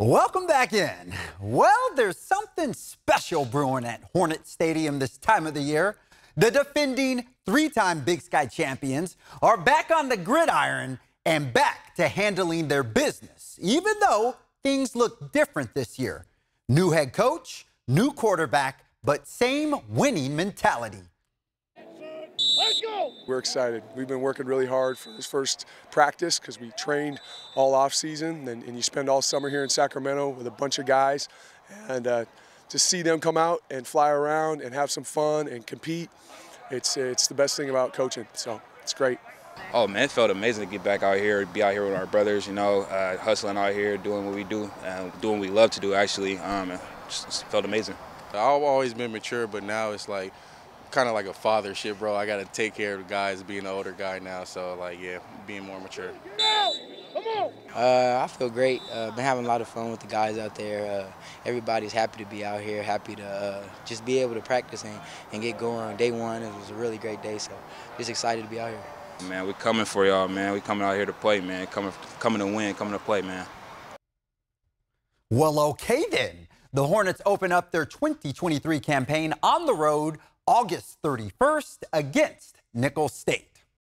Welcome back in. Well, there's something special brewing at Hornet Stadium this time of the year. The defending three time Big Sky champions are back on the gridiron and back to handling their business, even though things look different this year. New head coach, new quarterback, but same winning mentality. Let's go! We're excited. We've been working really hard for this first practice because we trained all off season and, and, you spend all summer here in Sacramento with a bunch of guys. And uh, to see them come out and fly around and have some fun and compete, it's, it's the best thing about coaching. So it's great. Oh man, it felt amazing to get back out here, be out here with our brothers, you know, uh, hustling out here, doing what we do, uh, doing what we love to do actually. Um, just, just felt amazing. I've always been mature, but now it's like kind of like a father shit, bro. I got to take care of the guys, being an older guy now. So, like, yeah, being more mature. Uh, I feel great. Uh, been having a lot of fun with the guys out there. Uh, everybody's happy to be out here, happy to uh, just be able to practice and, and get going. Day one, it was a really great day, so just excited to be out here. Man, we coming for y'all, man. We coming out here to play, man. Coming, coming to win, coming to play, man. Well, okay then. The Hornets open up their 2023 campaign on the road August 31st against Nicholls State.